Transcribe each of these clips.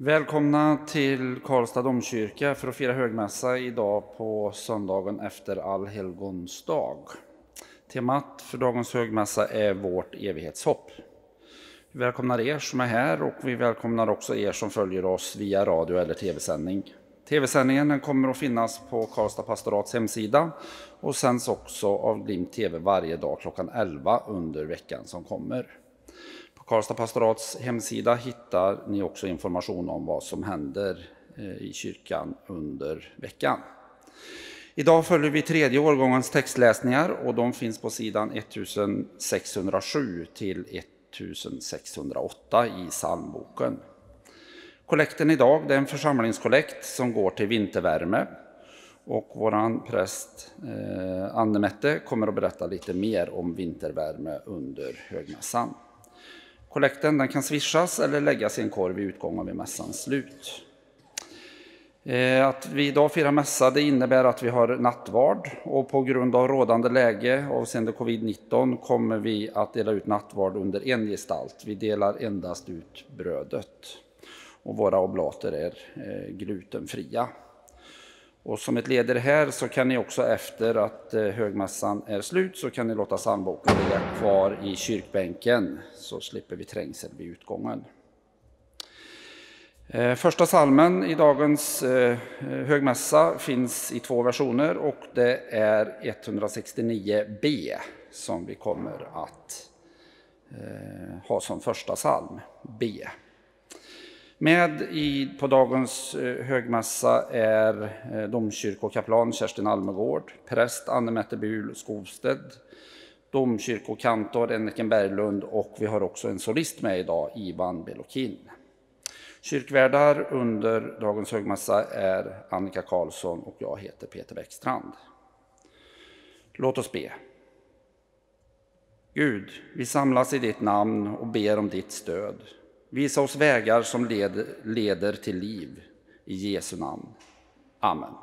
Välkomna till Karlstad domkyrka för att fira högmässa idag på söndagen efter allhelgonsdag. Temat för dagens högmässa är vårt evighetshopp. Vi välkomnar er som är här och vi välkomnar också er som följer oss via radio eller tv-sändning. Tv-sändningen kommer att finnas på Karlstad pastorats hemsida och sänds också av Glimt TV varje dag klockan 11 under veckan som kommer. Karlstad pastorats hemsida hittar ni också information om vad som händer eh, i kyrkan under veckan. Idag följer vi tredje årgångens textläsningar och de finns på sidan 1607 till 1608 i psalmboken. Kollekten idag är en församlingskollekt som går till vintervärme och vår präst eh, Anne Mette kommer att berätta lite mer om vintervärme under högmässan. Kollekten den kan swishas eller läggas i en korg vid utgången vid mässans slut. Eh, att vi idag firar mässa det innebär att vi har nattvard och på grund av rådande läge avseende covid-19 kommer vi att dela ut nattvard under en gestalt. Vi delar endast ut brödet och våra oblater är eh, glutenfria. Och som ett led i det här så kan ni också efter att eh, högmässan är slut så kan ni låta psalmboken ligga kvar i kyrkbänken så slipper vi trängsel vid utgången. Eh, första salmen i dagens eh, högmässa finns i två versioner och det är 169b som vi kommer att ha som första psalm, B. Med i, på dagens eh, högmässa är eh, domkyrkokaplan Kerstin Almegård, präst Anne-Mette Bul Skovsted, domkyrkokantor Enniken Berglund och vi har också en solist med idag, Ivan Belokin. Kyrkvärdar under dagens högmässa är Annika Karlsson och jag heter Peter Bäckstrand. Låt oss be. Gud, vi samlas i ditt namn och ber om ditt stöd. Visa oss vägar som leder, leder till liv. I Jesu namn. Amen.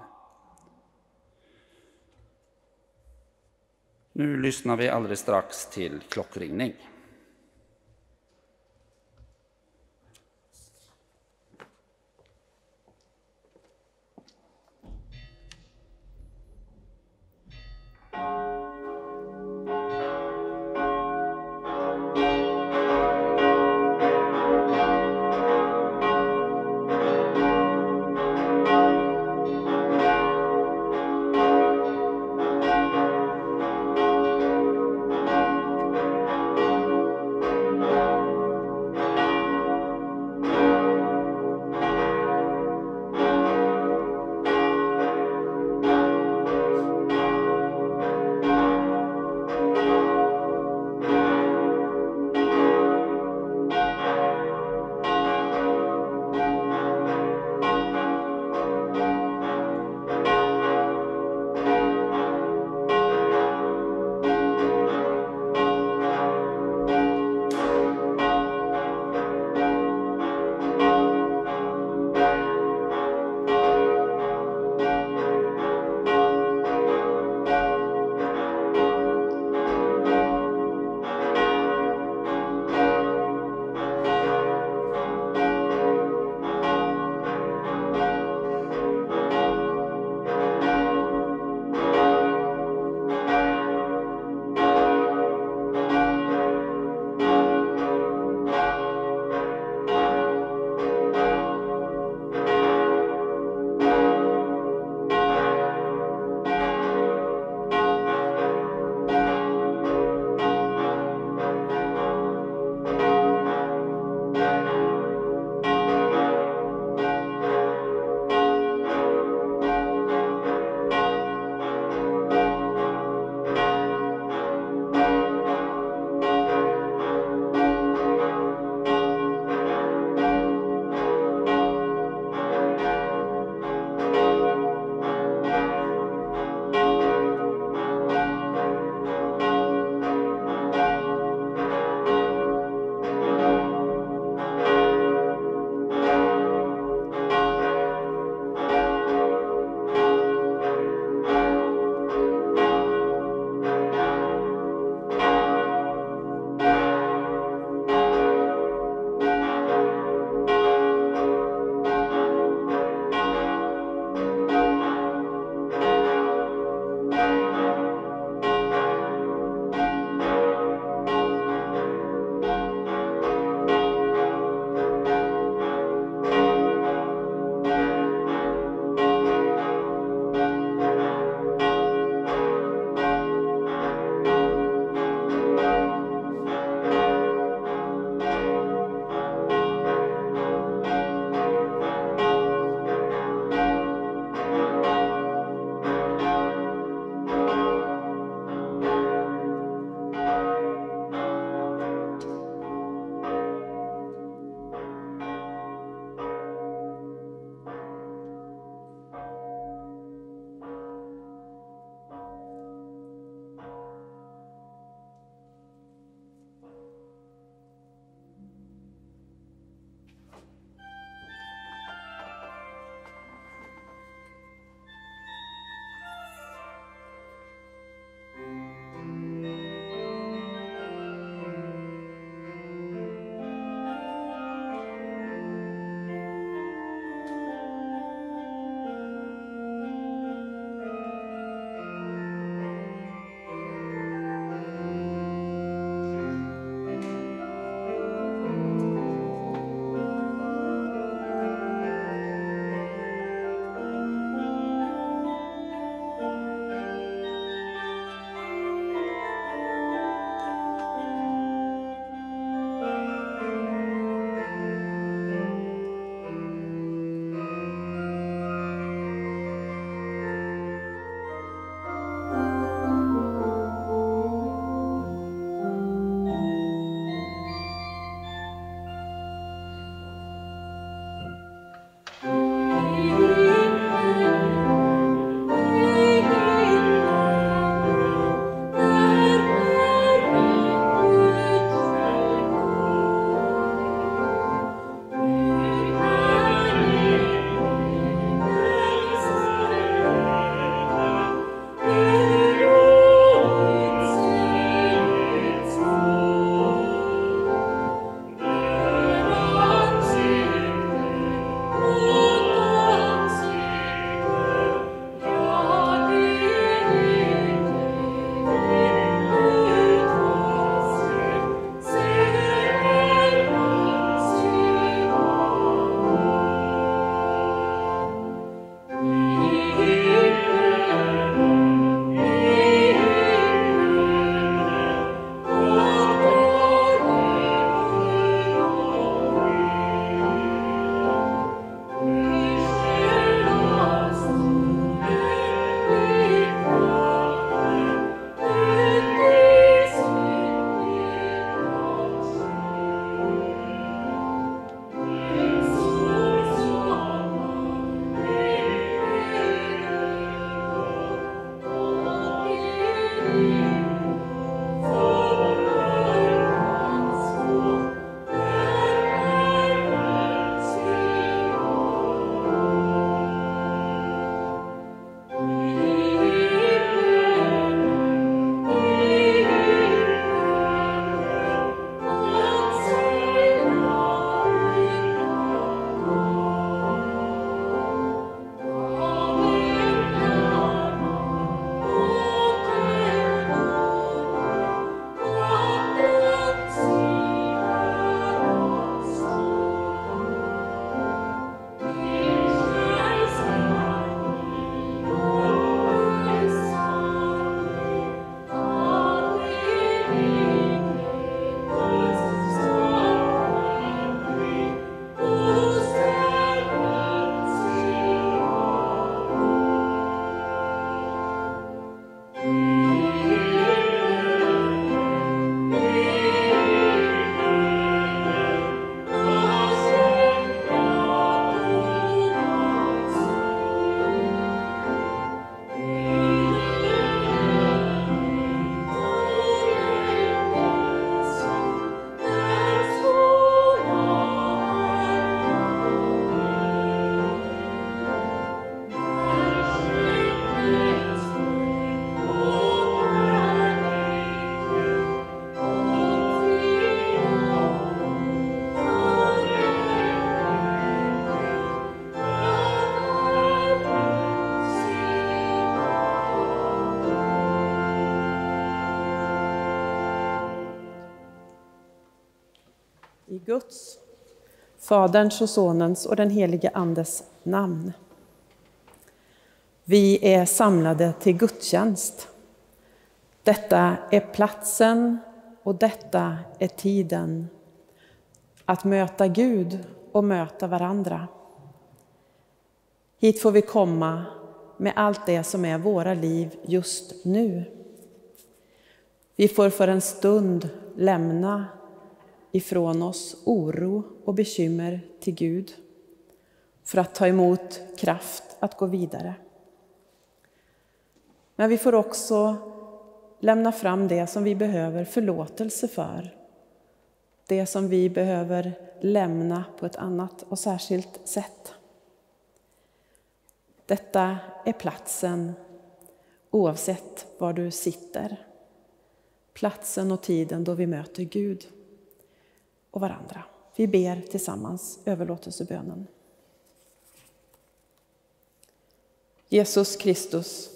Nu lyssnar vi alldeles strax till klockringning. Guds, Faderns och Sonens och den helige Andes namn. Vi är samlade till gudstjänst. Detta är platsen och detta är tiden att möta Gud och möta varandra. Hit får vi komma med allt det som är våra liv just nu. Vi får för en stund lämna ifrån oss oro och bekymmer till Gud för att ta emot kraft att gå vidare. Men vi får också lämna fram det som vi behöver förlåtelse för. Det som vi behöver lämna på ett annat och särskilt sätt. Detta är platsen oavsett var du sitter. Platsen och tiden då vi möter Gud och varandra. Vi ber tillsammans överlåtelsebönen. Jesus Kristus,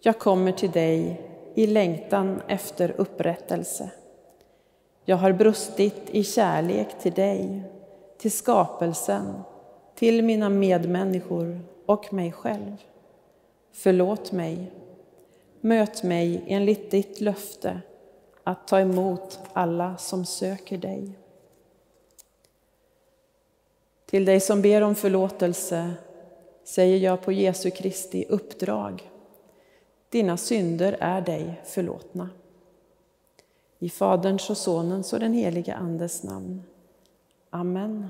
jag kommer till dig i längtan efter upprättelse. Jag har brustit i kärlek till dig, till skapelsen, till mina medmänniskor och mig själv. Förlåt mig. Möt mig enligt ditt löfte att ta emot alla som söker dig. Till dig som ber om förlåtelse säger jag på Jesu Kristi uppdrag. Dina synder är dig förlåtna. I Faderns och Sonens och den helige Andes namn. Amen.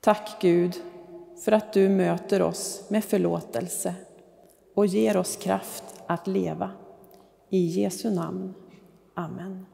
Tack Gud för att du möter oss med förlåtelse och ger oss kraft att leva. I Jesu namn. Amen.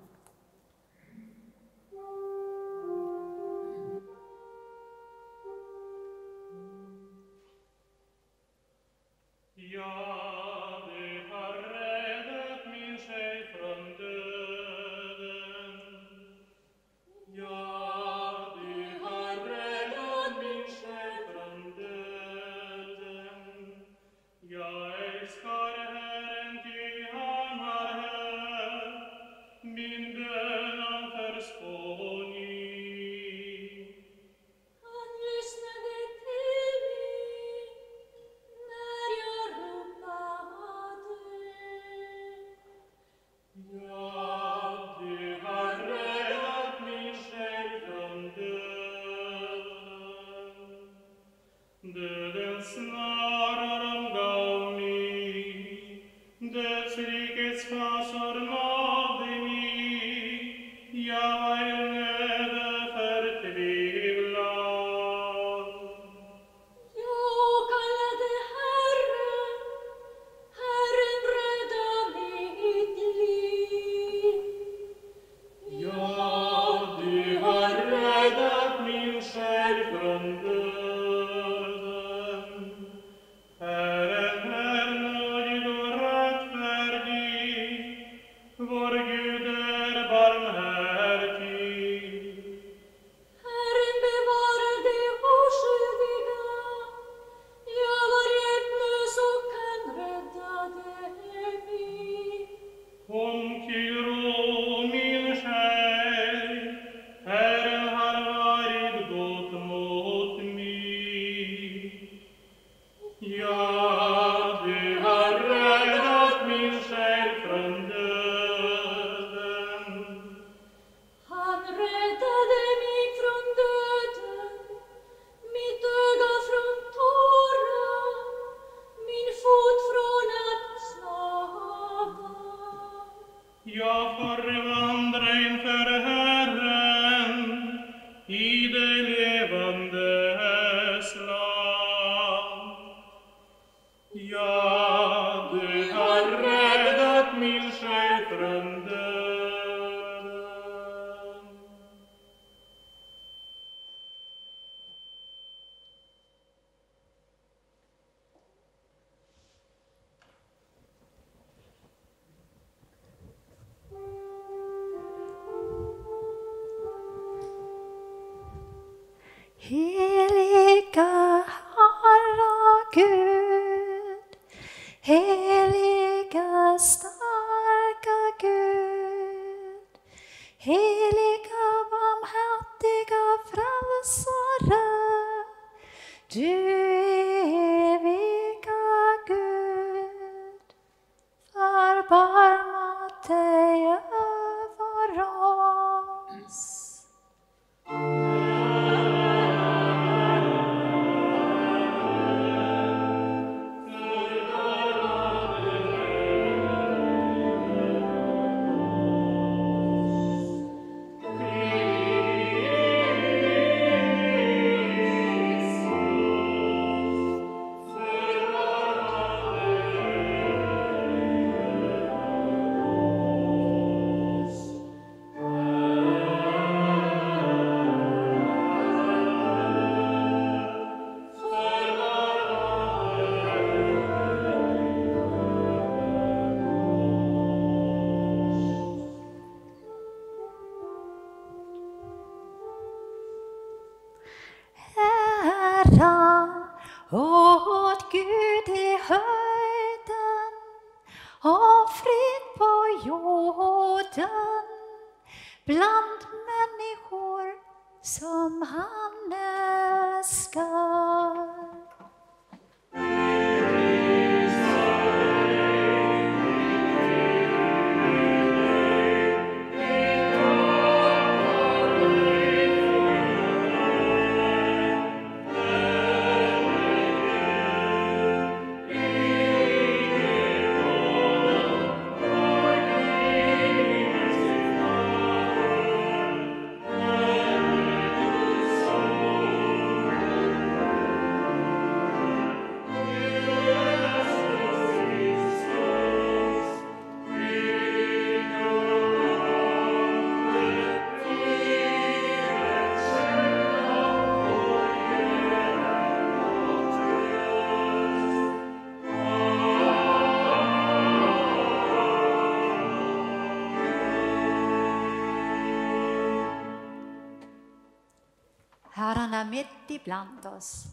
Ibland oss.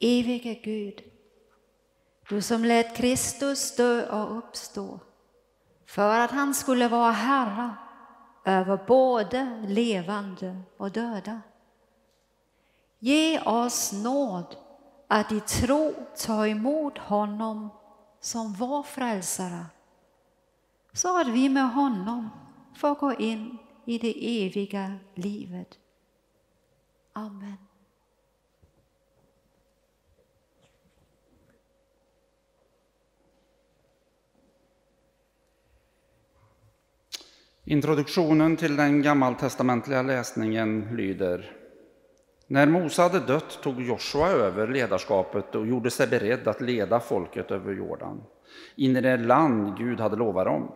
Evige Gud, du som lät Kristus dö och uppstå för att han skulle vara Herre över både levande och döda. Ge oss nåd att i tro ta emot honom som vår frälsare så att vi med honom får gå in i det eviga livet. Amen. Introduktionen till den gammaltestamentliga läsningen lyder När Mose hade dött tog Joshua över ledarskapet och gjorde sig beredd att leda folket över Jordan in i det land Gud hade lovat dem.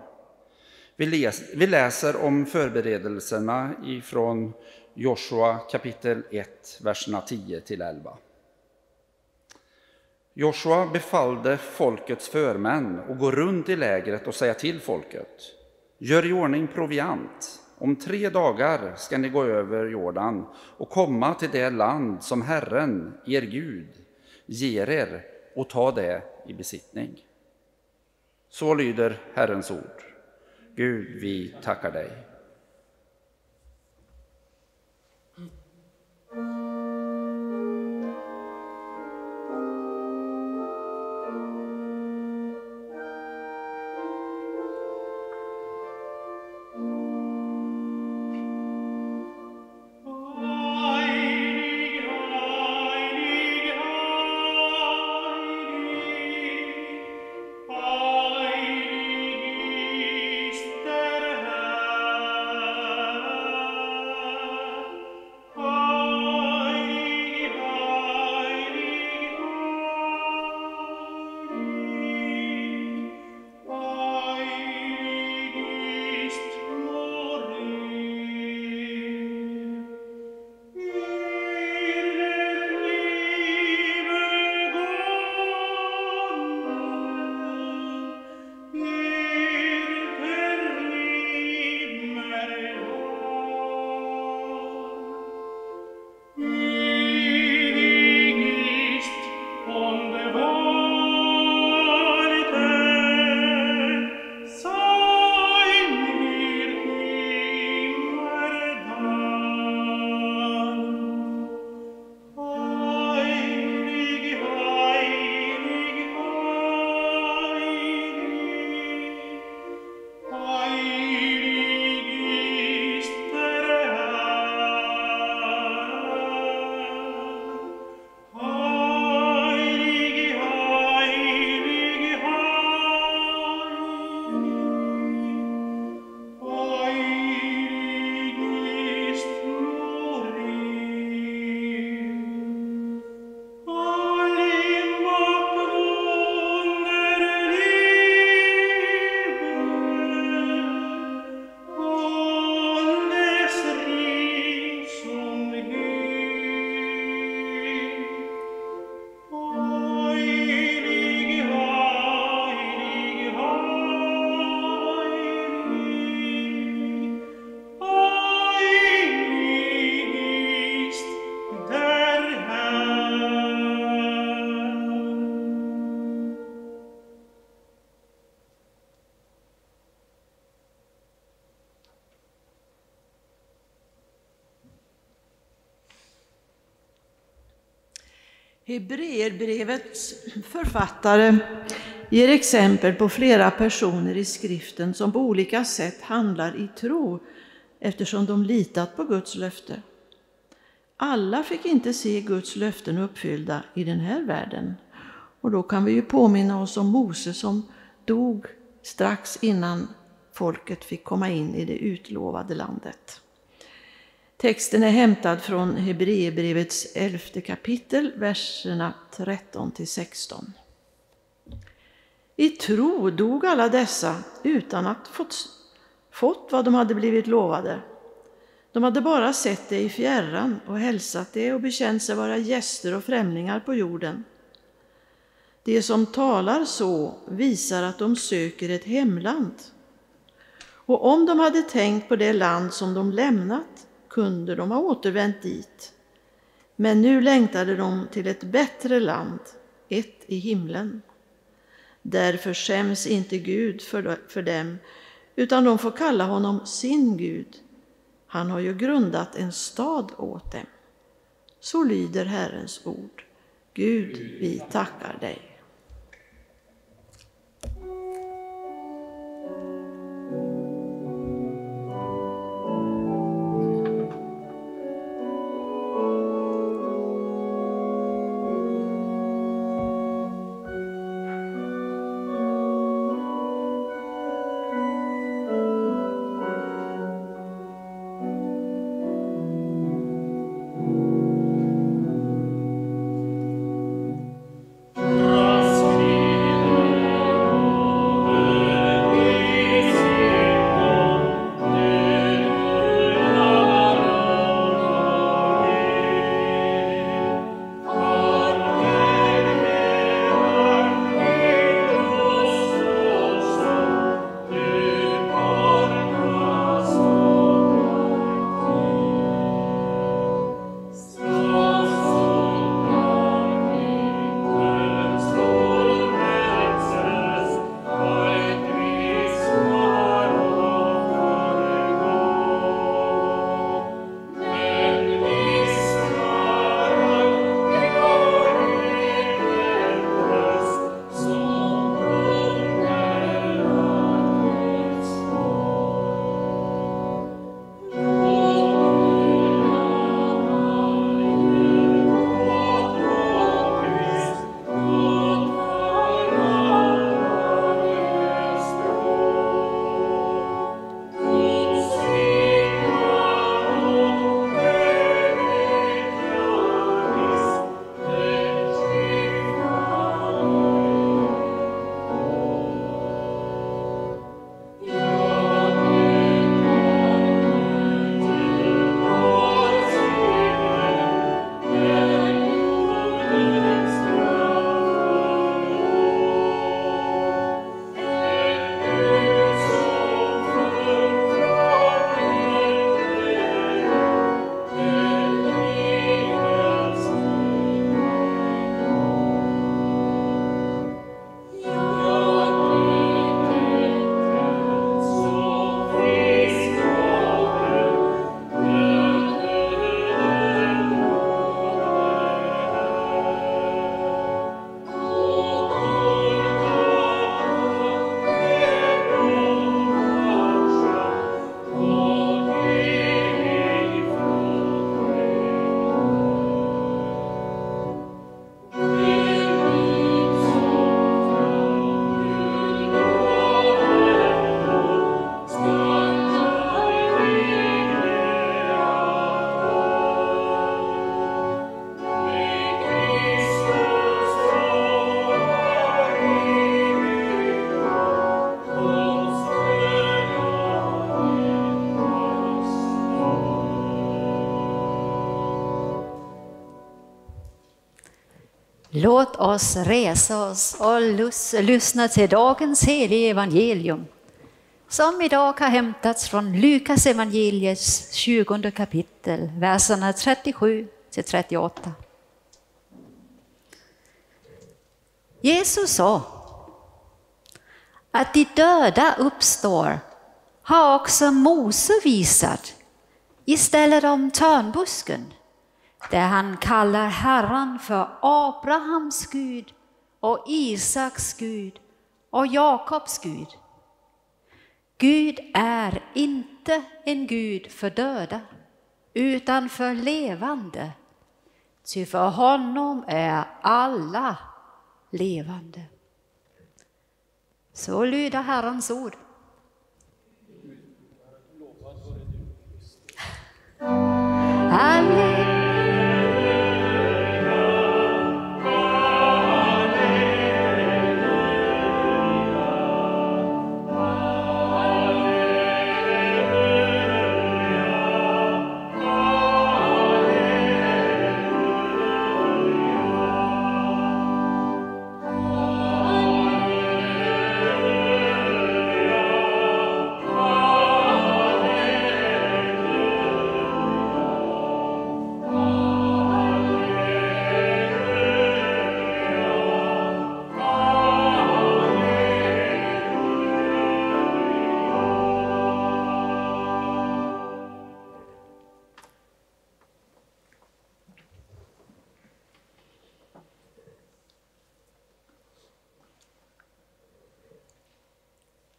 Vi, läs, vi läser om förberedelserna ifrån Joshua kapitel 1, verserna 10 till 11. Joshua befallde folkets förmän att gå runt i lägret och säga till folket Gör i ordning proviant. Om tre dagar ska ni gå över Jordan och komma till det land som Herren, er Gud, ger er och ta det i besittning. Så lyder Herrens ord. Gud, vi tackar dig. Hebreerbrevets författare ger exempel på flera personer i skriften som på olika sätt handlar i tro eftersom de litat på Guds löfte. Alla fick inte se Guds löften uppfyllda i den här världen. Och då kan vi ju påminna oss om Mose som dog strax innan folket fick komma in i det utlovade landet. Texten är hämtad från Hebreerbrevets elfte kapitel, verserna 13 till 16. I tro dog alla dessa utan att fått, fått vad de hade blivit lovade. De hade bara sett det i fjärran och hälsat det och bekänt sig vara gäster och främlingar på jorden. De som talar så visar att de söker ett hemland. Och om de hade tänkt på det land som de lämnat kunde de ha återvänt dit. Men nu längtade de till ett bättre land, ett i himlen. Därför skäms inte Gud för dem, utan de får kalla honom sin Gud. Han har ju grundat en stad åt dem. Så lyder Herrens ord. Gud, vi tackar dig. Oss resa oss och lyssna till dagens heliga evangelium som idag har hämtats från Lukas evangeliets 20 kapitel, verserna 37 till 38. Jesus sa att de döda uppstår har också Mose visat istället om törnbusken där han kallar Herren för Abrahams Gud och Isaks Gud och Jakobs Gud. Gud är inte en Gud för döda, utan för levande. Ty för honom är alla levande. Så lyder Herrens ord. Halleluja.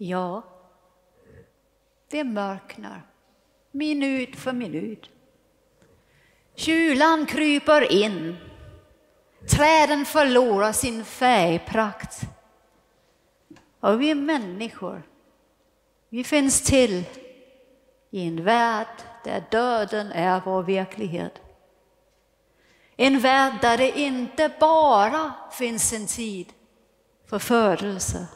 Ja, det mörknar minut för minut. Kylan kryper in. Träden förlorar sin färgprakt. Och vi människor, vi finns till i en värld där döden är vår verklighet. En värld där det inte bara finns en tid för födelse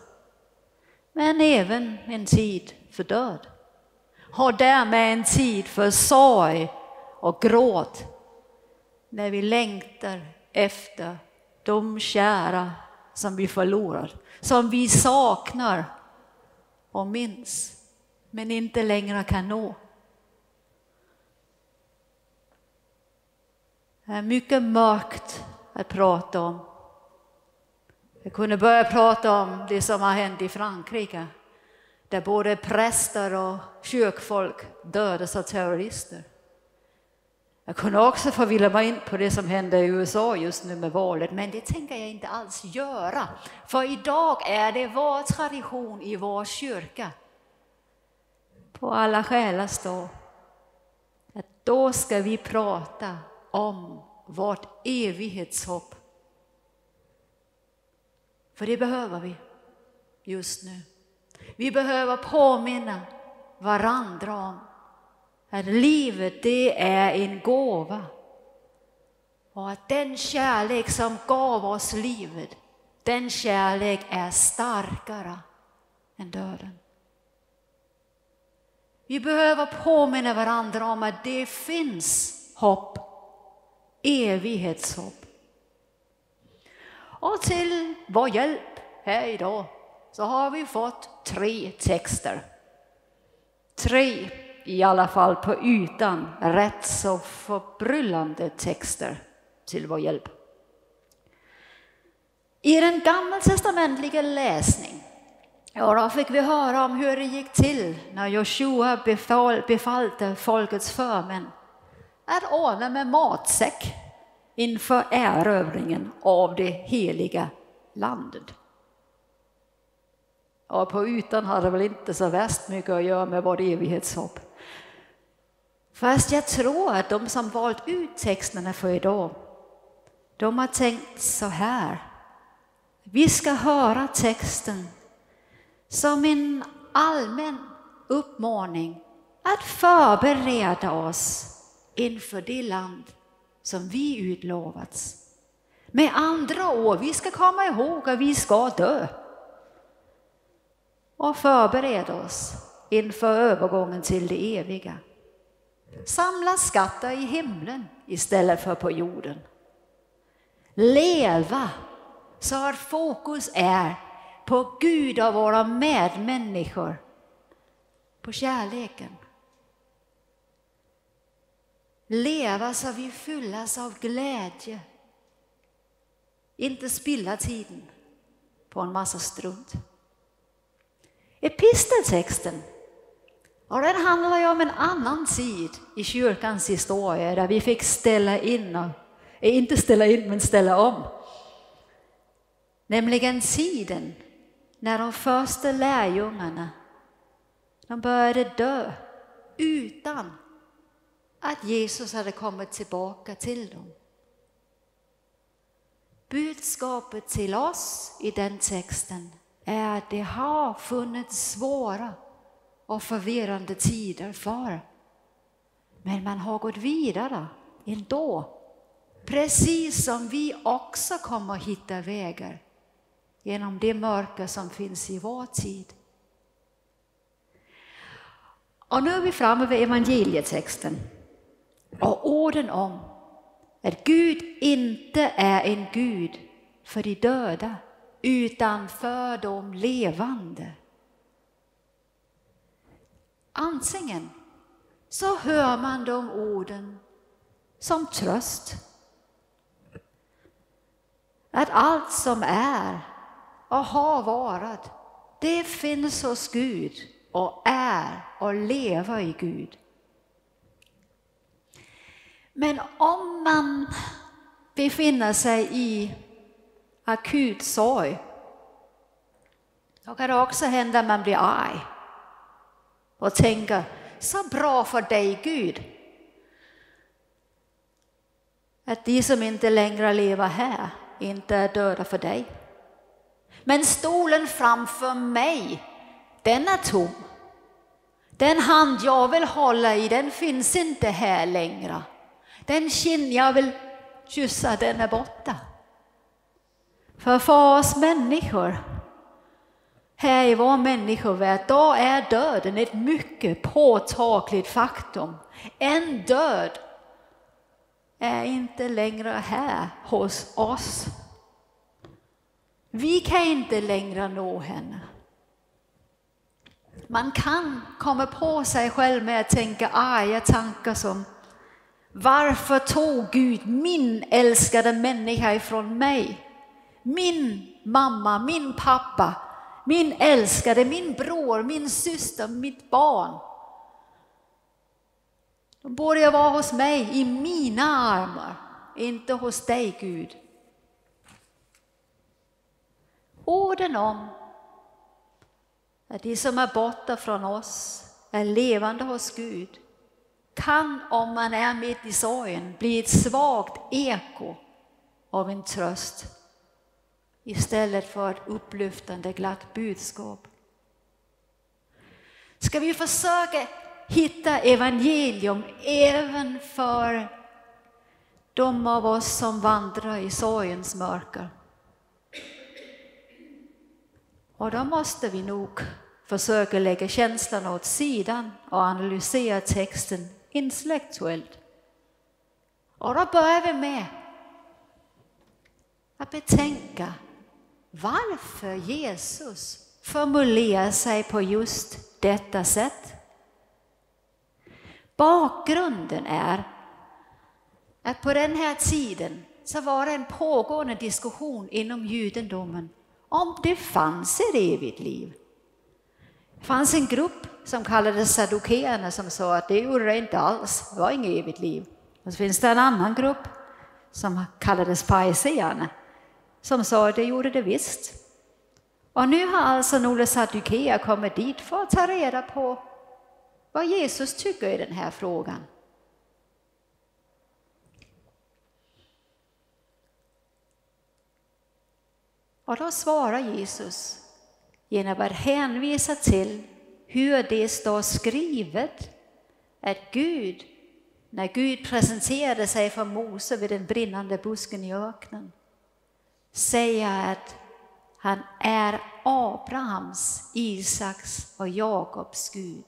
men även en tid för död. Och därmed en tid för sorg och gråt när vi längtar efter de kära som vi förlorar, som vi saknar och minns, men inte längre kan nå. Det är mycket mörkt att prata om jag kunde börja prata om det som har hänt i Frankrike, där både präster och kyrkfolk dödas av terrorister. Jag kunde också förvilla mig in på det som händer i USA just nu med valet, men det tänker jag inte alls göra. För idag är det vår tradition i vår kyrka, på alla själars dag, att då ska vi prata om vårt evighetshopp för det behöver vi just nu. Vi behöver påminna varandra om att livet det är en gåva. Och att den kärlek som gav oss livet, den kärlek är starkare än döden. Vi behöver påminna varandra om att det finns hopp, evighetshopp. Och till vår hjälp här idag så har vi fått tre texter. Tre, i alla fall på ytan, rätt så förbryllande texter till vår hjälp. I den gammaltestamentliga läsning Ja, då fick vi höra om hur det gick till när Joshua befall, befallde folkets förmän att ordna med matsäck inför erövringen av det heliga landet. Ja, på ytan hade det väl inte så värst mycket att göra med vårt evighetshopp. Fast jag tror att de som valt ut texterna för idag, de har tänkt så här. Vi ska höra texten som en allmän uppmaning att förbereda oss inför det land som vi utlovats. Med andra ord, vi ska komma ihåg att vi ska dö. Och förbereda oss inför övergången till det eviga. Samla skatter i himlen istället för på jorden. Leva så att fokus är på Gud och våra medmänniskor, på kärleken. Leva så vi fyllas av glädje. Inte spilla tiden på en massa strunt. Episteltexten Och den handlar ju om en annan tid i kyrkans historia där vi fick ställa in, och, eh, inte ställa in men ställa om. Nämligen tiden när de första lärjungarna de började dö utan att Jesus hade kommit tillbaka till dem. Budskapet till oss i den texten är att det har funnits svåra och förvirrande tider för. Men man har gått vidare ändå. Precis som vi också kommer hitta vägar genom det mörker som finns i vår tid. Och nu är vi framme vid evangelietexten och orden om att Gud inte är en Gud för de döda utan för de levande. Antingen så hör man de orden som tröst. Att allt som är och har varit, det finns hos Gud och är och lever i Gud. Men om man befinner sig i akut sorg, då kan det också hända att man blir arg och tänker, så bra för dig Gud. Att de som inte längre lever här inte är döda för dig. Men stolen framför mig, den är tom. Den hand jag vill hålla i, den finns inte här längre. Den kind jag vill kyssa, den är borta. För för oss människor, här i vår människovärld, då är döden ett mycket påtagligt faktum. En död är inte längre här hos oss. Vi kan inte längre nå henne. Man kan komma på sig själv med att tänka arga tankar som varför tog Gud min älskade människa ifrån mig? Min mamma, min pappa, min älskade, min bror, min syster, mitt barn. De borde vara hos mig i mina armar, inte hos dig Gud. Orden om att de som är borta från oss är levande hos Gud kan, om man är mitt i sorgen, bli ett svagt eko av en tröst istället för ett upplyftande glatt budskap. Ska vi försöka hitta evangelium även för de av oss som vandrar i sorgens mörker? Och då måste vi nog försöka lägga känslan åt sidan och analysera texten intellektuellt. Och då börjar vi med att betänka varför Jesus formulerar sig på just detta sätt. Bakgrunden är att på den här tiden så var det en pågående diskussion inom judendomen om det fanns ett evigt liv. Det fanns en grupp som kallades saddukeerna som sa att det gjorde det inte alls, det var inget evigt liv. Och så finns det en annan grupp som kallades fariséerna som sa att det gjorde det visst. Och nu har alltså några saddukeer kommit dit för att ta reda på vad Jesus tycker i den här frågan. Och då svarar Jesus genom att hänvisa till hur det står skrivet att Gud, när Gud presenterade sig för Mose vid den brinnande busken i öknen, säger att han är Abrahams, Isaks och Jakobs Gud.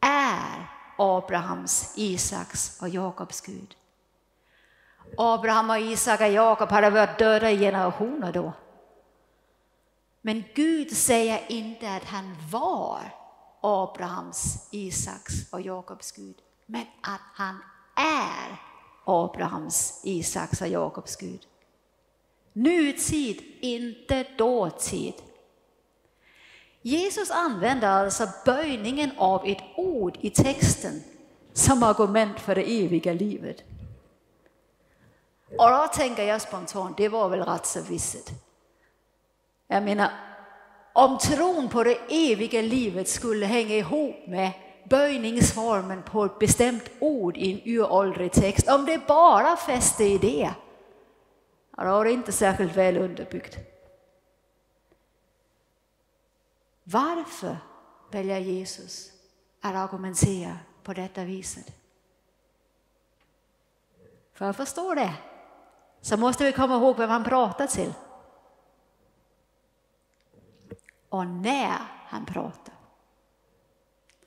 Är Abrahams, Isaks och Jakobs Gud. Abraham och Isak och Jakob hade varit döda i generationer då. Men Gud säger inte att han var Abrahams, Isaks och Jakobs Gud, men att han är Abrahams, Isaks och Jakobs Gud. Nutid, inte dåtid. Jesus använder alltså böjningen av ett ord i texten som argument för det eviga livet. Och då tänker jag spontant, det var väl rätt så visset. Jag menar, om tron på det eviga livet skulle hänga ihop med böjningsformen på ett bestämt ord i en uråldrig text, om det bara fäste i det, då är det inte särskilt väl underbyggt. Varför väljer Jesus att argumentera på detta viset? För att förstå det så måste vi komma ihåg vem han pratar till. Och när han pratar.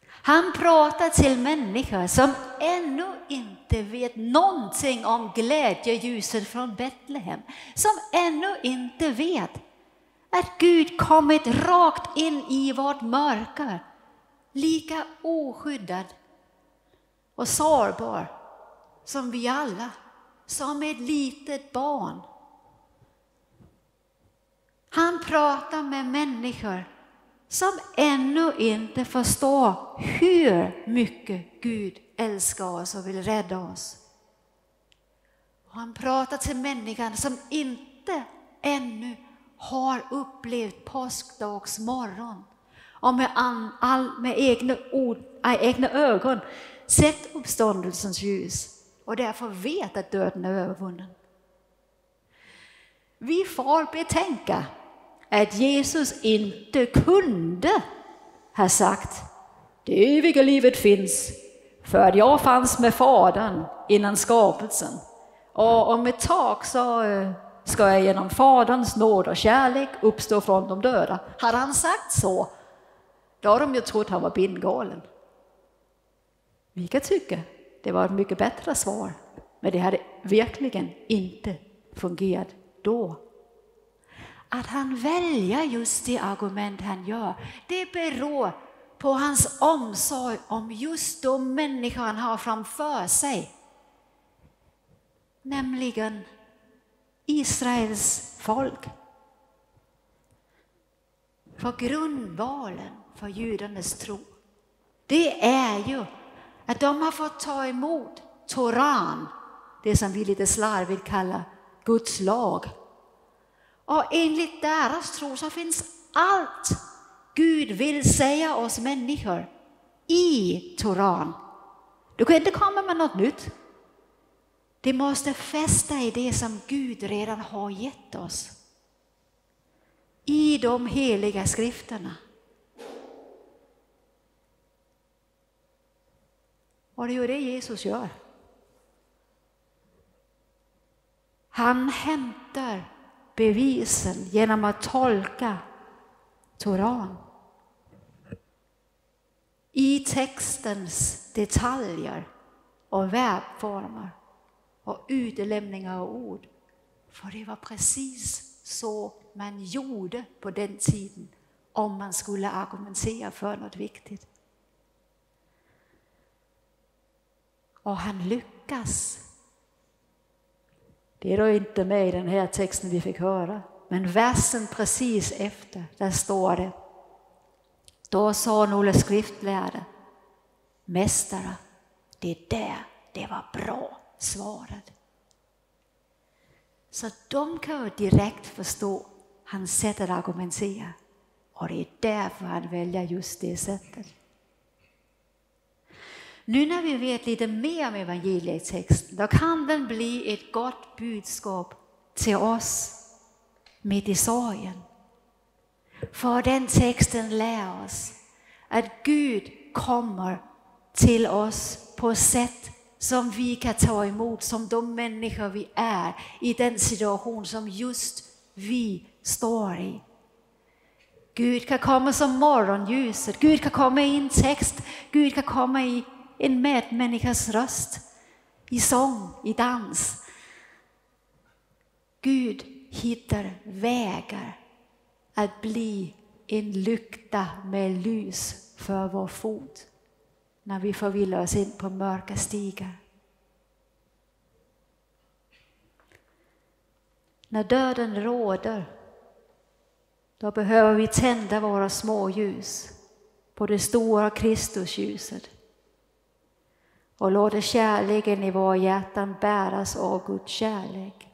Han pratar till människor som ännu inte vet någonting om glädjeljuset från Betlehem. Som ännu inte vet att Gud kommit rakt in i vårt mörker. Lika oskyddad och sårbar som vi alla. Som ett litet barn. Han pratar med människor som ännu inte förstår hur mycket Gud älskar oss och vill rädda oss. Och han pratar till människan som inte ännu har upplevt påskdagsmorgon och med, an, all, med egna, ord, äh, egna ögon sett uppståndelsens ljus och därför vet att döden är övervunnen. Vi får betänka att Jesus inte kunde ha sagt det eviga livet finns för att jag fanns med Fadern innan skapelsen. Och om ett tag så eh, ska jag genom Faderns nåd och kärlek uppstå från de döda. Hade han sagt så, då hade de ju trott han var bindgalen. Vi kan tycka det var ett mycket bättre svar, men det hade verkligen inte fungerat då. Att han väljer just det argument han gör, det beror på hans omsorg om just de människor han har framför sig. Nämligen Israels folk. För grundvalen för judarnas tro, det är ju att de har fått ta emot Toran, det som vi lite slarvigt kallar Guds lag. Och enligt deras tro så finns allt Gud vill säga oss människor i Toran. Du kan inte komma med något nytt. Det måste fästa i det som Gud redan har gett oss. I de heliga skrifterna. Och det är ju det Jesus gör. Han hämtar bevisen genom att tolka Toran. I textens detaljer och verbformer och utelämningar av ord. För det var precis så man gjorde på den tiden om man skulle argumentera för något viktigt. Och han lyckas. Det är då inte med i den här texten vi fick höra, men versen precis efter, där står det. Då sa några skriftlärde, Mästare, det där, det var bra svaret. Så de kan ju direkt förstå hans sätt att argumentera. Och det är därför han väljer just det sättet. Nu när vi vet lite mer om evangelietexten, då kan den bli ett gott budskap till oss mitt i sorgen. För den texten lär oss att Gud kommer till oss på sätt som vi kan ta emot som de människor vi är i den situation som just vi står i. Gud kan komma som morgonljuset, Gud kan komma i en text, Gud kan komma i en medmänniskas röst, i sång, i dans. Gud hittar vägar att bli en lykta med ljus för vår fot när vi förvillar oss in på mörka stigar. När döden råder Då behöver vi tända våra små ljus på det stora Kristusljuset och låta kärleken i våra hjärtan bäras av Guds kärlek.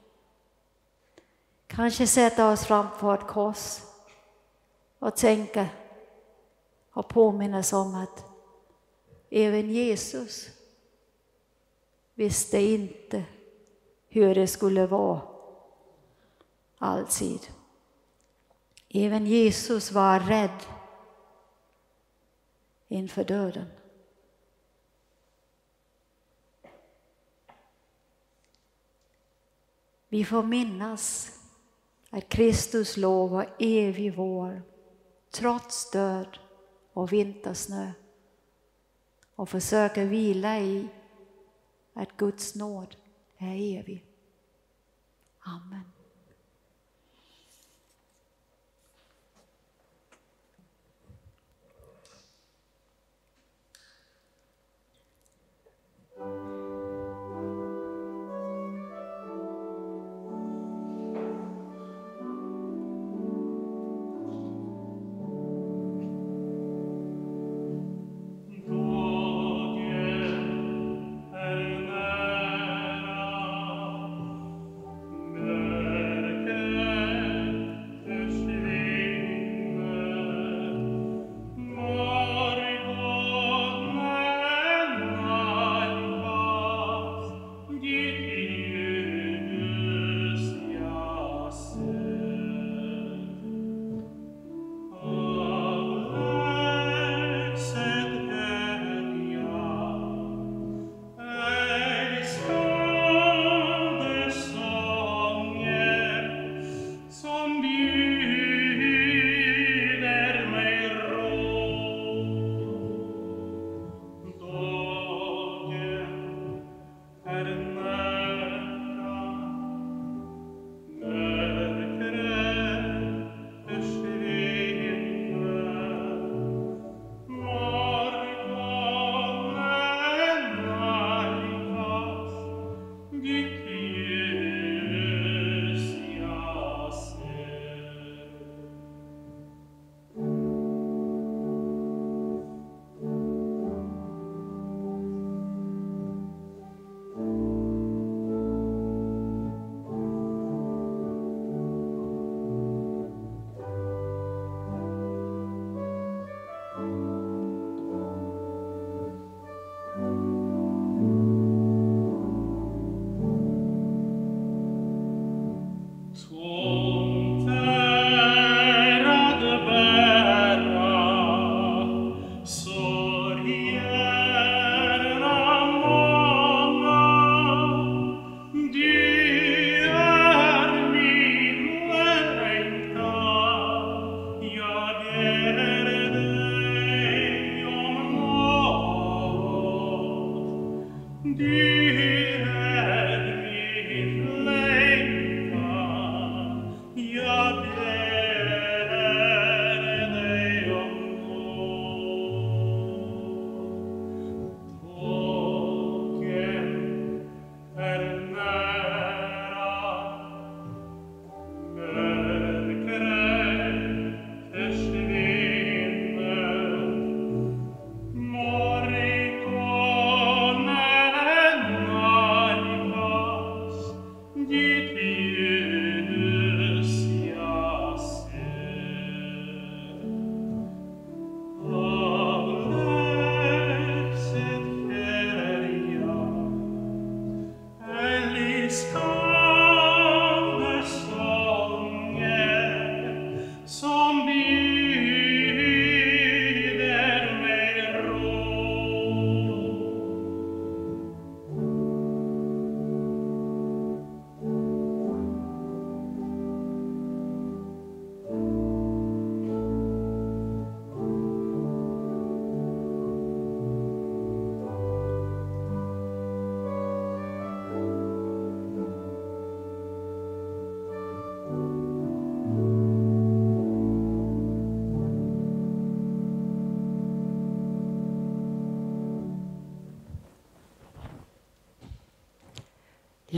Kanske sätta oss framför ett kors och tänka och påminnas om att även Jesus visste inte hur det skulle vara alltid. Även Jesus var rädd inför döden. Vi får minnas att Kristus lov var evig vår, trots död och vintersnö och försöka vila i att Guds nåd är evig. Amen.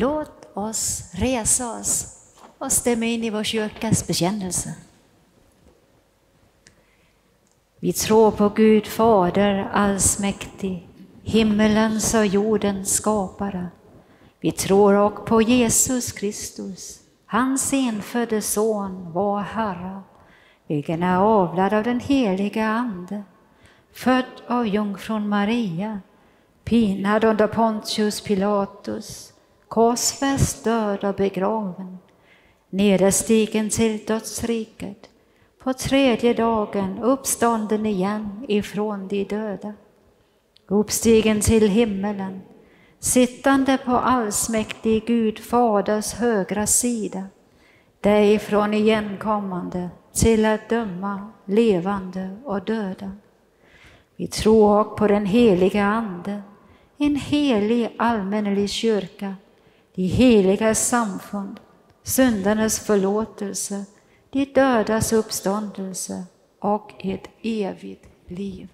Låt oss resa oss och stämma in i vår kyrkas bekännelse. Vi tror på Gud Fader allsmäktig, himmelens och jordens skapare. Vi tror också på Jesus Kristus, hans enfödde son, vår Herre, vilken är avlad av den heliga Ande, född av jungfrun Maria, pinad under Pontius Pilatus, korsfäst, död och begraven, nederstigen till dödsriket, på tredje dagen uppstånden igen ifrån de döda, uppstigen till himmelen, sittande på allsmäktig Gud Faders högra sida, därifrån igenkommande till att döma levande och döda. Vi tror också på den heliga Ande, en helig allmännelig kyrka, de heliga samfund, syndernas förlåtelse, de dödas uppståndelse och ett evigt liv.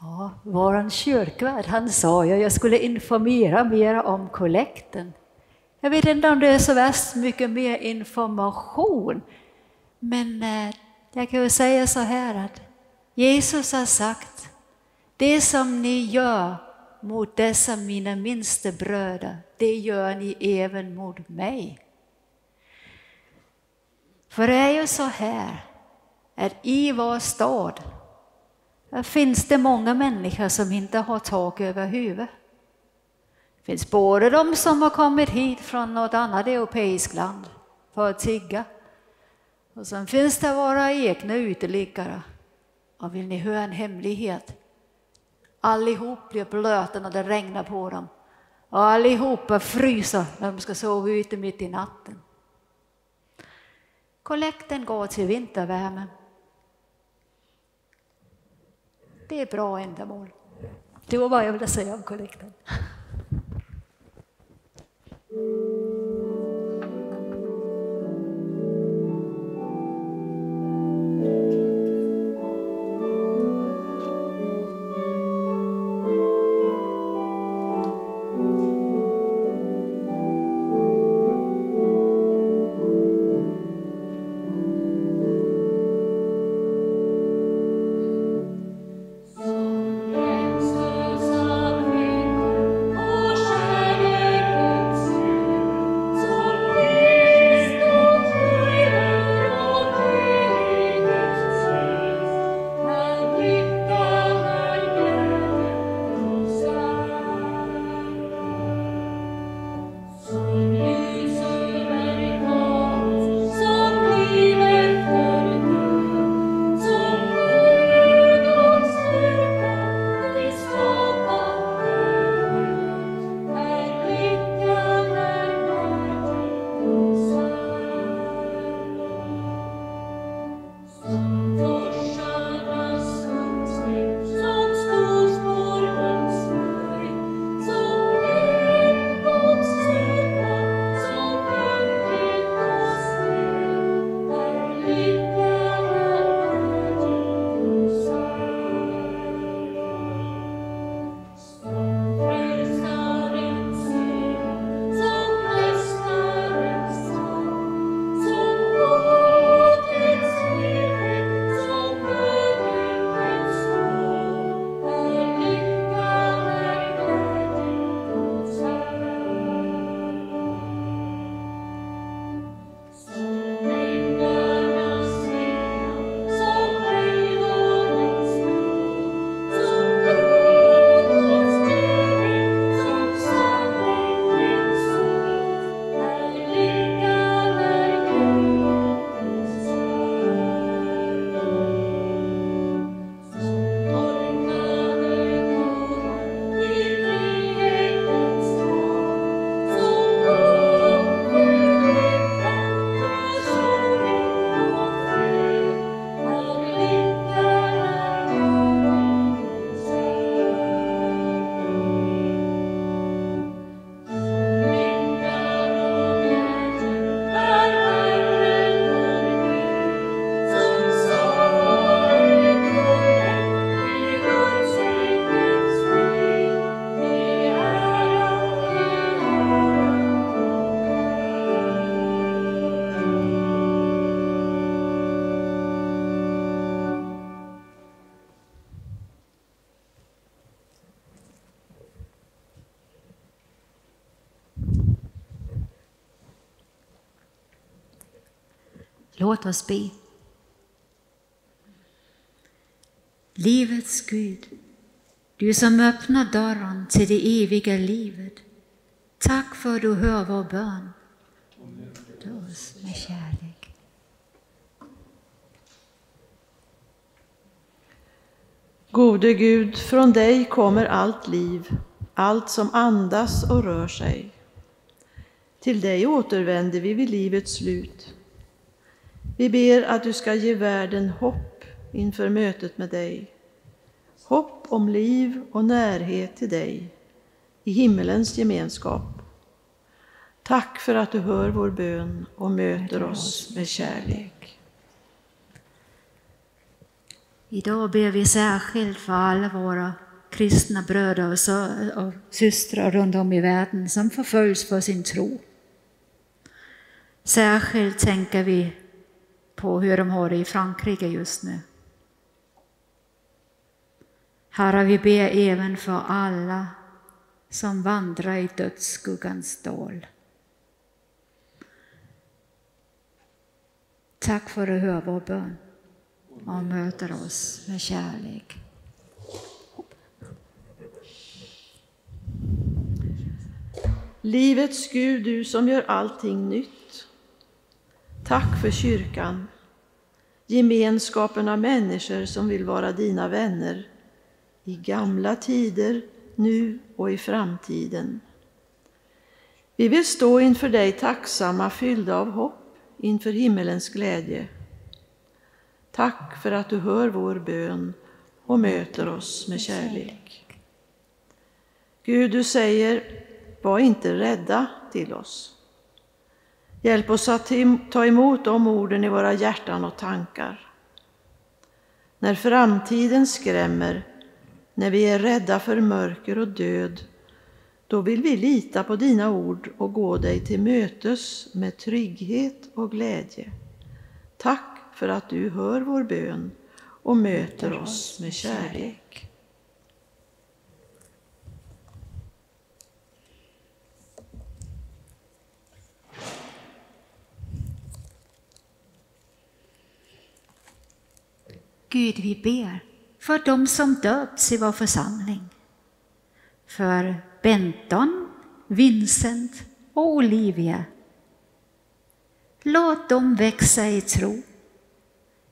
Ja, vår kyrkvärd han sa ju att jag skulle informera mer om kollekten. Jag vet inte om det är så värst mycket mer information, men eh, jag kan ju säga så här att Jesus har sagt, det som ni gör mot dessa mina minsta bröder, det gör ni även mot mig. För det är ju så här att i vår stad finns det många människor som inte har tak över huvudet. Det finns både de som har kommit hit från något annat europeiskt land för att tigga. Och sen finns det våra egna uteliggare. Och vill ni höra en hemlighet? Allihop blir blöta när det regnar på dem. Och allihopa fryser när de ska sova ute mitt i natten. Kollekten går till vintervärme. Det är bra ändamål. Det var vad jag ville säga om kollekten. Låt oss be. Livets Gud, du som öppnar dörren till det eviga livet. Tack för att du hör vår bön. Möt oss med kärlek. Gode Gud, från dig kommer allt liv, allt som andas och rör sig. Till dig återvänder vi vid livets slut. Vi ber att du ska ge världen hopp inför mötet med dig. Hopp om liv och närhet till dig i himmelens gemenskap. Tack för att du hör vår bön och möter oss med kärlek. Idag ber vi särskilt för alla våra kristna bröder och systrar runt om i världen som förföljs för sin tro. Särskilt tänker vi på hur de har det i Frankrike just nu. Herre, vi ber även för alla som vandrar i dödsskuggans dal. Tack för att du hör vår bön och möter oss med kärlek. Livets Gud, du som gör allting nytt. Tack för kyrkan, gemenskapen av människor som vill vara dina vänner i gamla tider, nu och i framtiden. Vi vill stå inför dig tacksamma, fyllda av hopp inför himmelens glädje. Tack för att du hör vår bön och möter oss med kärlek. Gud, du säger, var inte rädda till oss. Hjälp oss att ta emot de orden i våra hjärtan och tankar. När framtiden skrämmer, när vi är rädda för mörker och död, då vill vi lita på dina ord och gå dig till mötes med trygghet och glädje. Tack för att du hör vår bön och möter oss med kärlek. Gud, vi ber för dem som döpts i vår församling. För Benton, Vincent och Olivia. Låt dem växa i tro.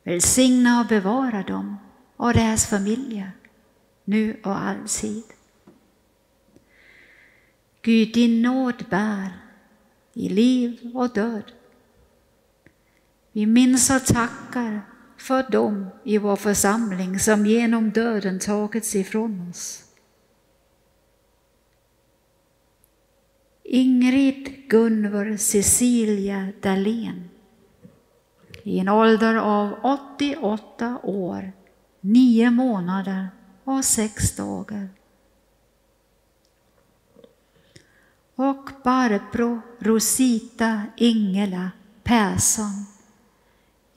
Välsigna och bevara dem och deras familjer, nu och alltid. Gud, din nåd bär i liv och död. Vi minns och tackar för dem i vår församling som genom döden tagits ifrån oss. Ingrid Gunvor Cecilia Dahlén i en ålder av 88 år, 9 månader och 6 dagar. Och Barbro Rosita Ingela Persson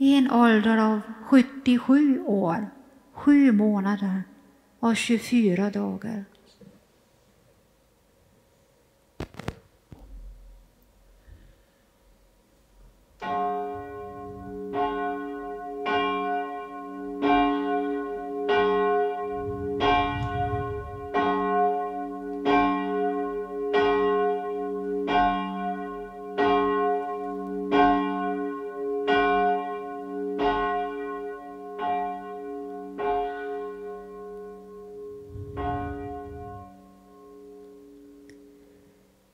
i en ålder av 77 år, 7 månader och 24 dagar.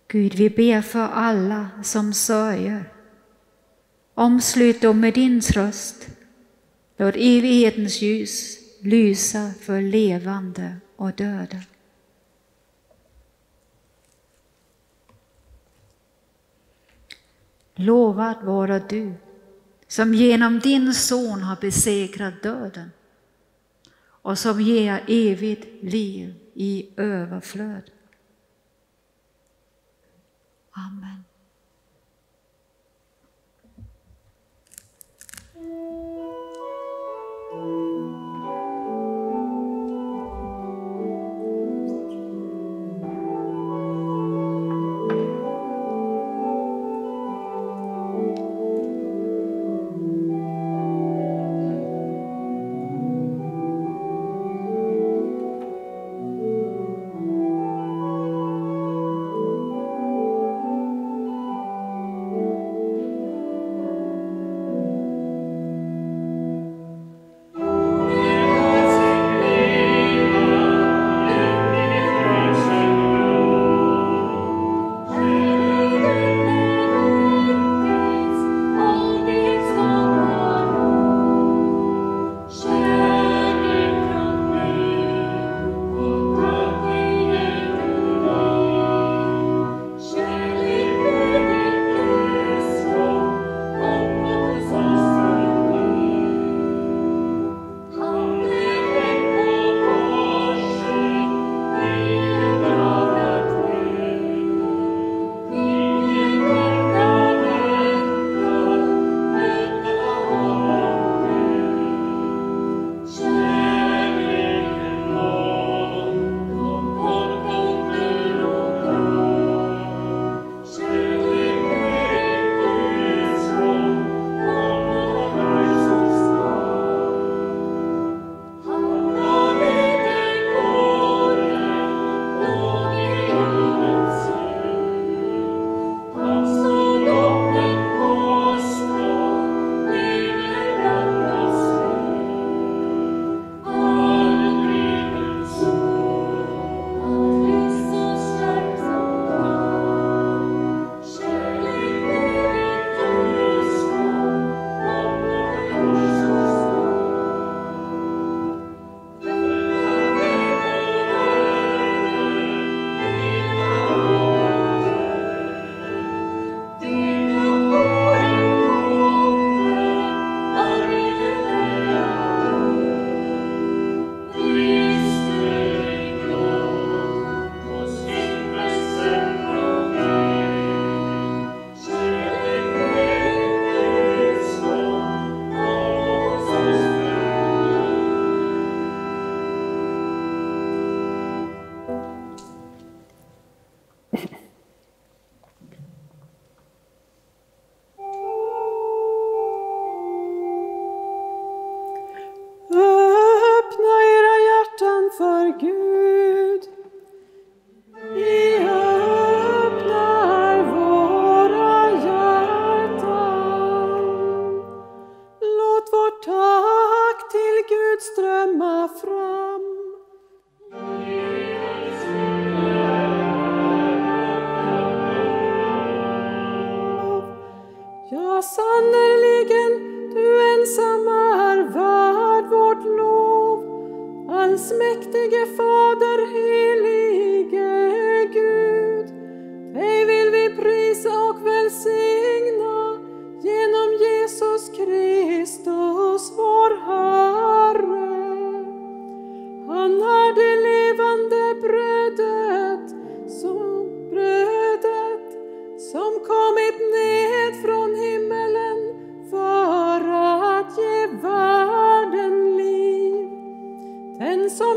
Gud, vi ber för alla som sörjer. Omslut dem med din tröst. Låt evighetens ljus lysa för levande och döda. Lovad vara du, som genom din son har besegrat döden och som ger evigt liv i överflöd. Amen. Ja,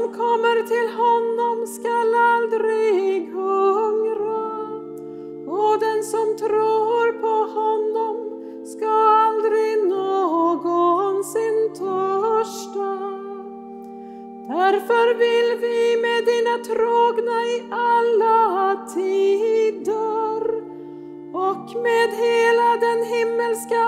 som kommer till honom skall aldrig hungra och den som tror på honom ska aldrig någonsin törsta. Därför vill vi med dina trogna i alla tider och med hela den himmelska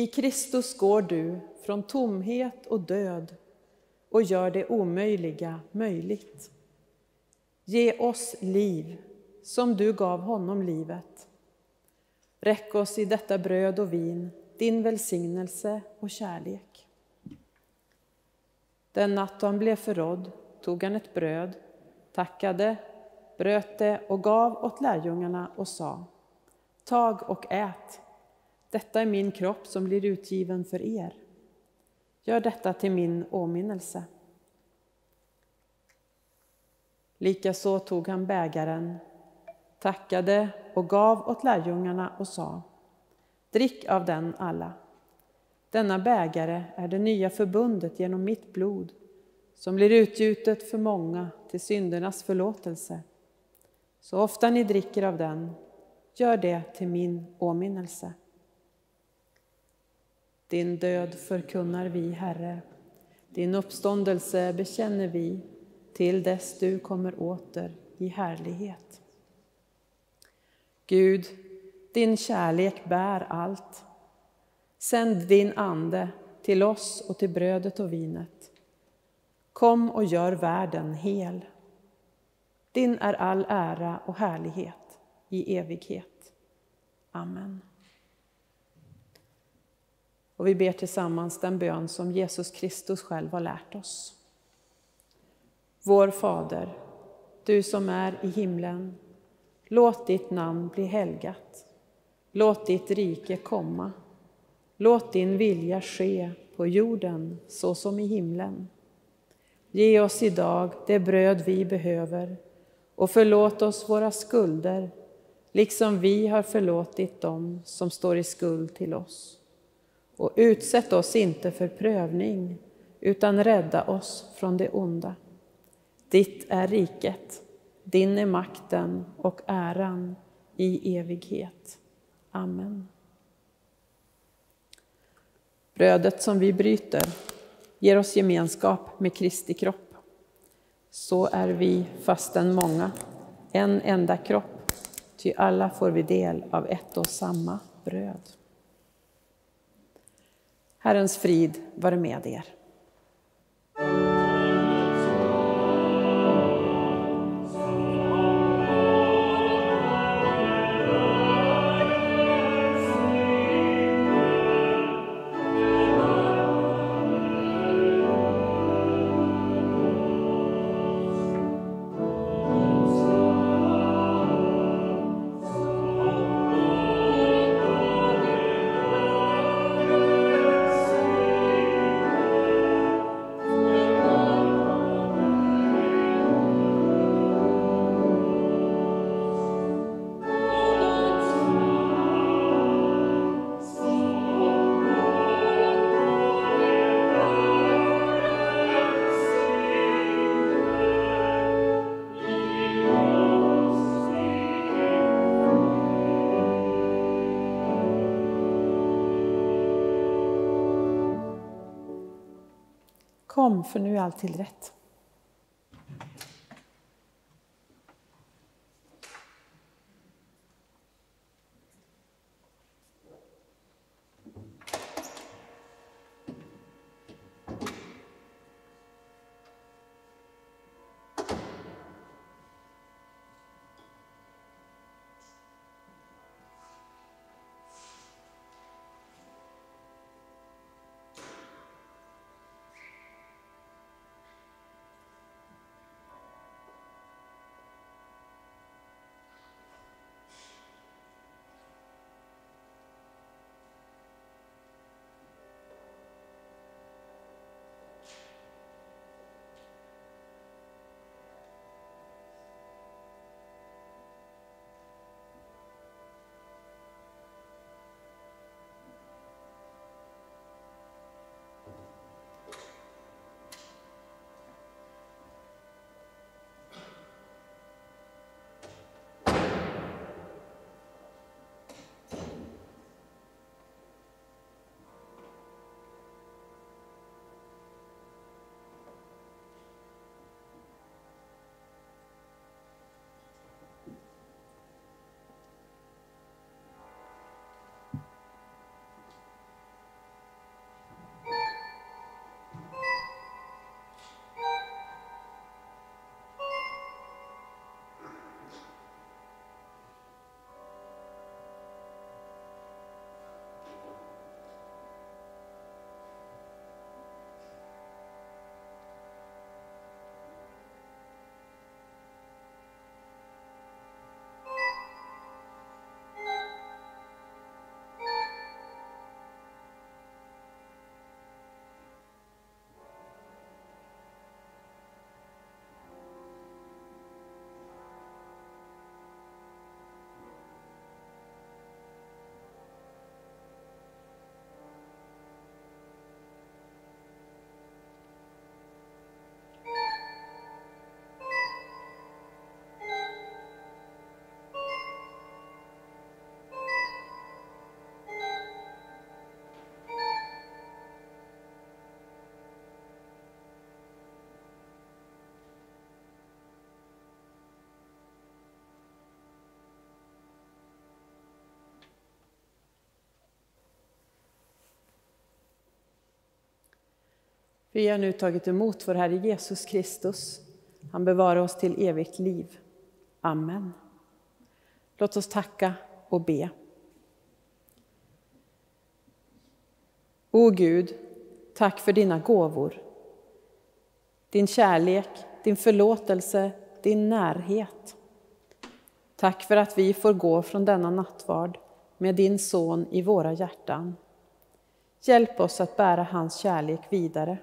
i Kristus går du från tomhet och död och gör det omöjliga möjligt. Ge oss liv som du gav honom livet. Räck oss i detta bröd och vin din välsignelse och kärlek. Den natt han blev förrådd tog han ett bröd, tackade, bröt det och gav åt lärjungarna och sa Tag och ät. Detta är min kropp som blir utgiven för er. Gör detta till min åminnelse. Likaså tog han bägaren, tackade och gav åt lärjungarna och sa Drick av den alla. Denna bägare är det nya förbundet genom mitt blod som blir utgjutet för många till syndernas förlåtelse. Så ofta ni dricker av den, gör det till min åminnelse. Din död förkunnar vi, Herre, din uppståndelse bekänner vi till dess du kommer åter i härlighet. Gud, din kärlek bär allt. Sänd din Ande till oss och till brödet och vinet. Kom och gör världen hel. Din är all ära och härlighet i evighet. Amen. Och vi ber tillsammans den bön som Jesus Kristus själv har lärt oss. Vår Fader, du som är i himlen. Låt ditt namn bli helgat. Låt ditt rike komma. Låt din vilja ske på jorden så som i himlen. Ge oss idag det bröd vi behöver och förlåt oss våra skulder liksom vi har förlåtit dem som står i skuld till oss. Och utsätt oss inte för prövning, utan rädda oss från det onda. Ditt är riket, din är makten och äran i evighet. Amen. Brödet som vi bryter ger oss gemenskap med Kristi kropp. Så är vi, fastän många, en enda kropp, ty alla får vi del av ett och samma bröd. Herrens frid vare med er. För nu är allt till rätt. Vi har nu tagit emot vår Herre Jesus Kristus. Han bevarar oss till evigt liv. Amen. Låt oss tacka och be. O Gud, tack för dina gåvor. Din kärlek, din förlåtelse, din närhet. Tack för att vi får gå från denna nattvard med din son i våra hjärtan. Hjälp oss att bära hans kärlek vidare.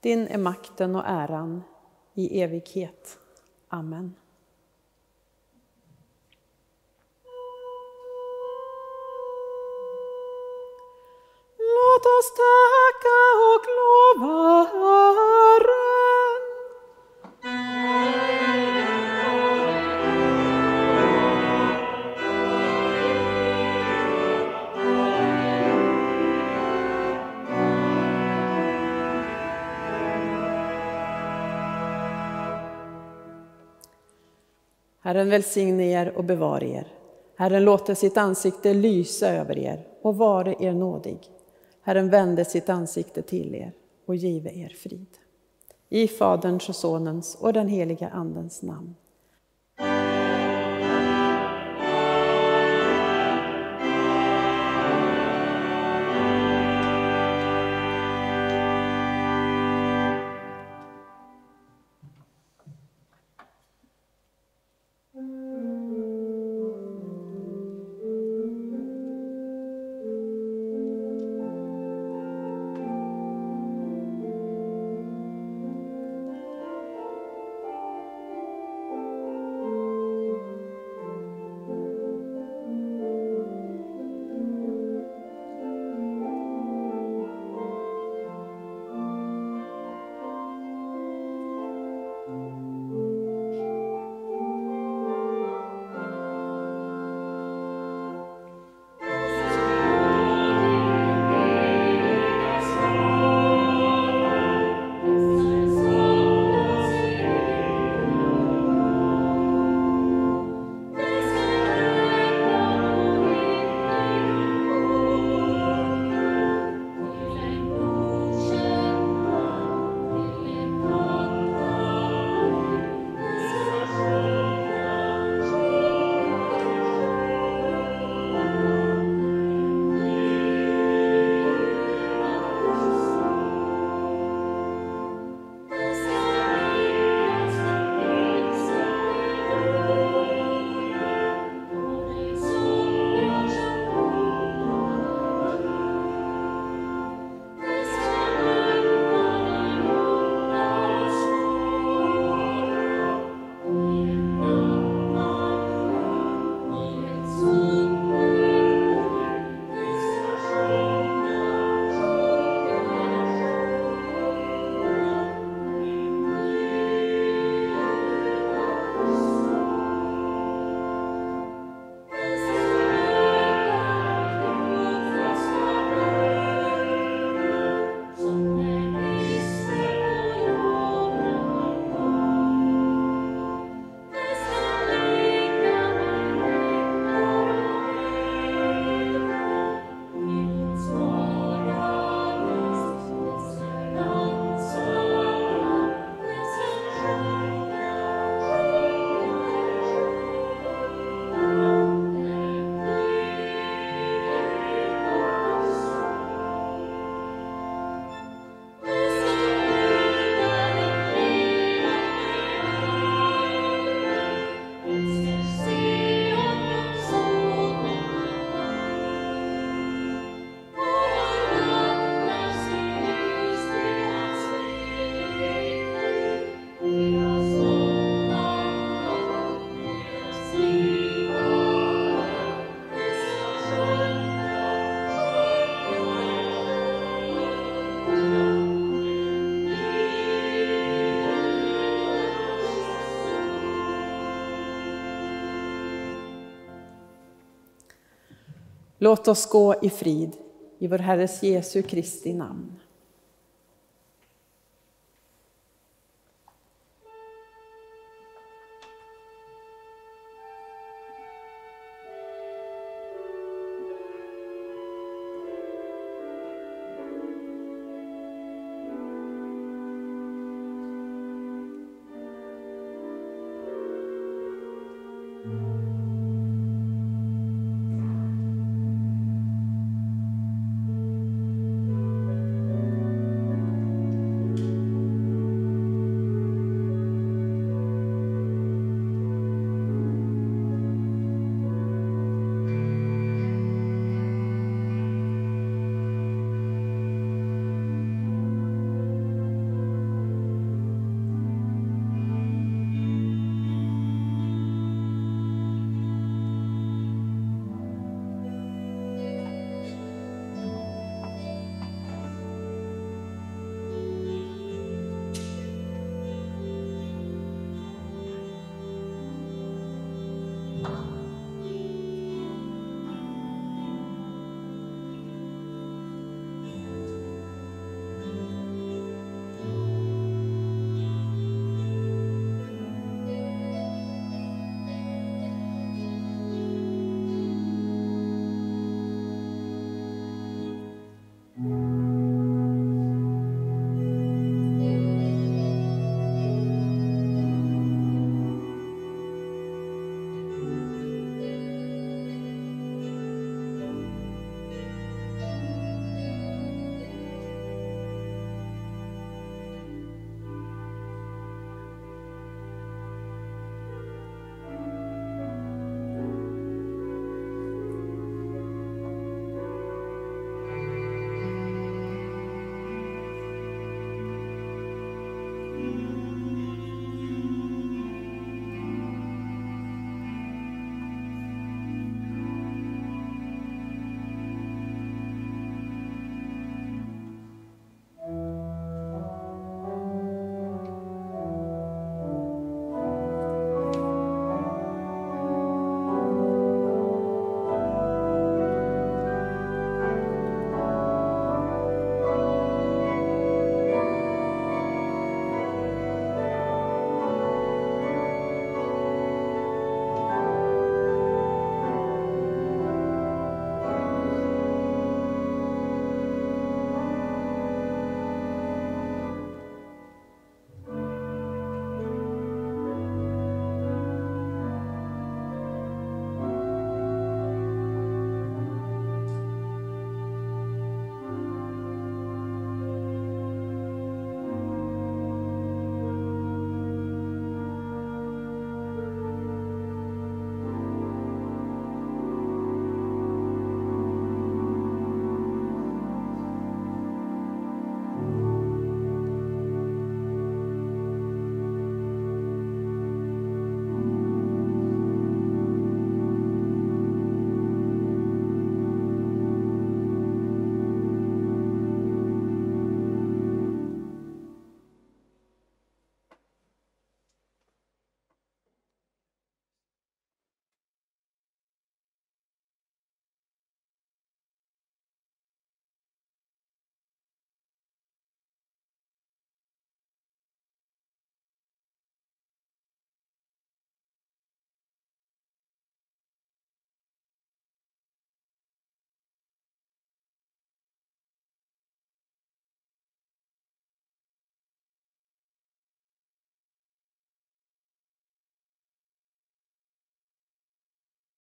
Din är makten och äran i evighet. Amen. Låt oss tacka och lova Herren. Herren välsigne er och bevare er. Herren låter sitt ansikte lysa över er och vare er nådig. Herren vände sitt ansikte till er och give er frid. I Faderns och Sonens och den heliga Andens namn. Låt oss gå i frid i vår Herres Jesu Kristi namn.